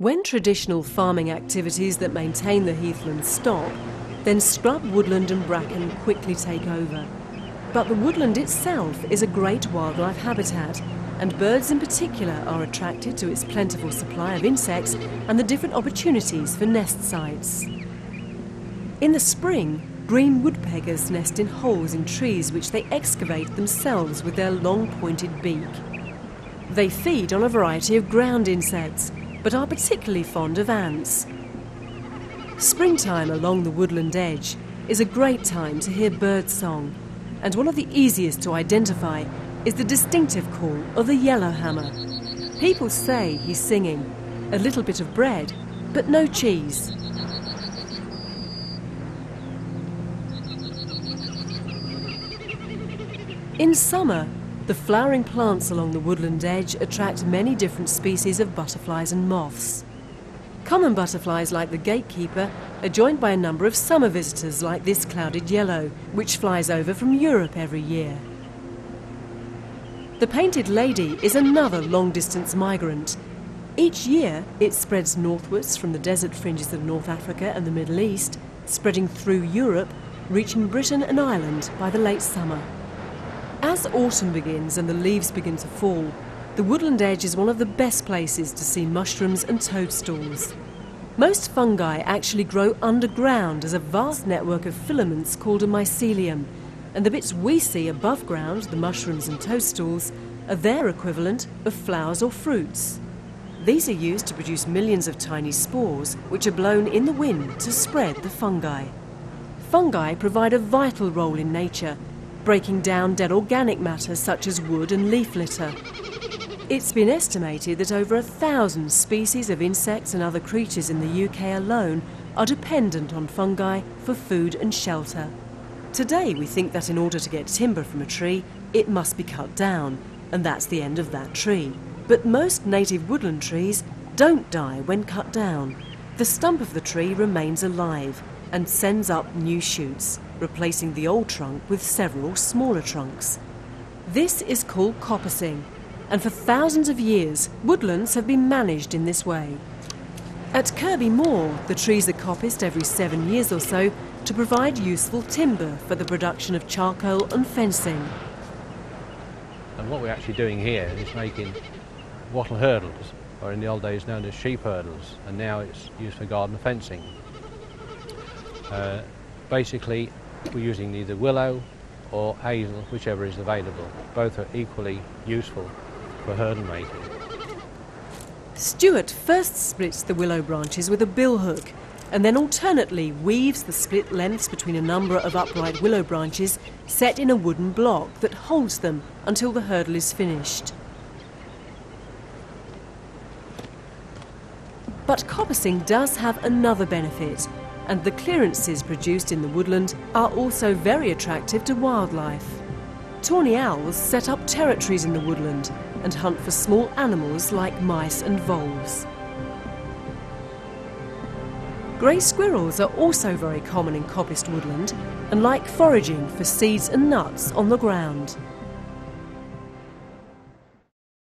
When traditional farming activities that maintain the heathland stop, then scrub woodland and bracken quickly take over. But the woodland itself is a great wildlife habitat, and birds in particular are attracted to its plentiful supply of insects and the different opportunities for nest sites. In the spring, green woodpeckers nest in holes in trees which they excavate themselves with their long pointed beak. They feed on a variety of ground insects, but are particularly fond of ants. Springtime along the woodland edge is a great time to hear bird song, and one of the easiest to identify is the distinctive call of the yellowhammer. People say he's singing a little bit of bread, but no cheese. In summer, the flowering plants along the woodland edge attract many different species of butterflies and moths. Common butterflies like the gatekeeper are joined by a number of summer visitors like this clouded yellow, which flies over from Europe every year. The painted lady is another long distance migrant. Each year it spreads northwards from the desert fringes of North Africa and the Middle East, spreading through Europe, reaching Britain and Ireland by the late summer. As autumn begins and the leaves begin to fall, the woodland edge is one of the best places to see mushrooms and toadstools. Most fungi actually grow underground as a vast network of filaments called a mycelium, and the bits we see above ground, the mushrooms and toadstools, are their equivalent of flowers or fruits. These are used to produce millions of tiny spores, which are blown in the wind to spread the fungi. Fungi provide a vital role in nature breaking down dead organic matter such as wood and leaf litter. It's been estimated that over a thousand species of insects and other creatures in the UK alone are dependent on fungi for food and shelter. Today we think that in order to get timber from a tree, it must be cut down, and that's the end of that tree. But most native woodland trees don't die when cut down. The stump of the tree remains alive and sends up new shoots replacing the old trunk with several smaller trunks. This is called coppicing, and for thousands of years, woodlands have been managed in this way. At Kirkby Moor, the trees are coppiced every seven years or so to provide useful timber for the production of charcoal and fencing. And what we're actually doing here is making wattle hurdles, or in the old days known as sheep hurdles, and now it's used for garden fencing. Uh, basically, we're using either willow or hazel, whichever is available. Both are equally useful for hurdle making. Stuart first splits the willow branches with a billhook and then alternately weaves the split lengths between a number of upright willow branches set in a wooden block that holds them until the hurdle is finished. But coppicing does have another benefit and the clearances produced in the woodland are also very attractive to wildlife. Tawny owls set up territories in the woodland and hunt for small animals like mice and voles. Grey squirrels are also very common in coppiced woodland and like foraging for seeds and nuts on the ground.